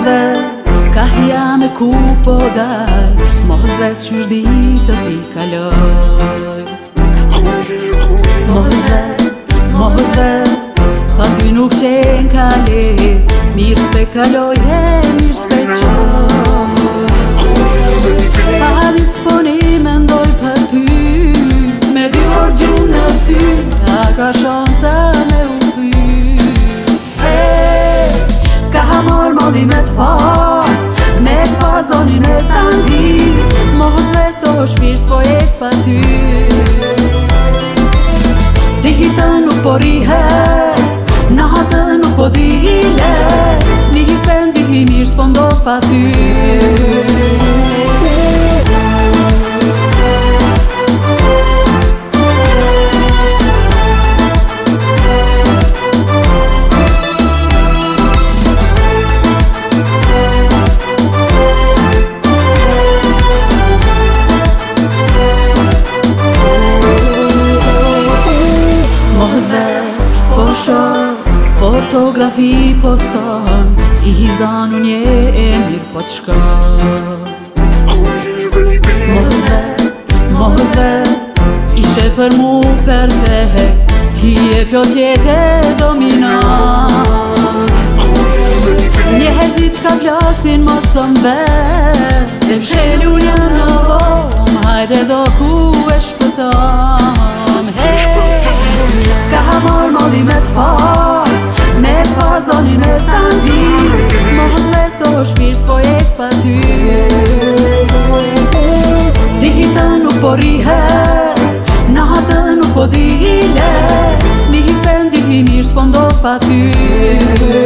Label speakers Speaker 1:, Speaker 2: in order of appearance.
Speaker 1: zve Kah jam e ku po daj Mos vet që di të ti kaloj Mos vet, mos vet Pa ty nuk qen kalet Mirë s'pe kaloj e mirë s'pe qoj Pa disponi me ndoj për ty Me dy orë gjithë në sy Ta ka shoj Zoni me të pa Me të pa zoni në të andi Ma vëz me të shpirës po jetës për ty Ti hitë nuk po rihe Në hatë nuk po dihile Një hisën ti hi mirës po ndohë për ty Një hisën po ndohë ty fotografi poston I hizan nje e mirë po të shka Mohëzve, mohëzve Ishe për mu perfekt Ti e pjo tjetë e dominant Një herzi që ka plasin më sëmë vetë Dhe pshelu një në vojmë Hajde do ku e shpëtan borihe Në hatë dhe nuk po dihile Dihi se në mirë s'po pa ty pa ty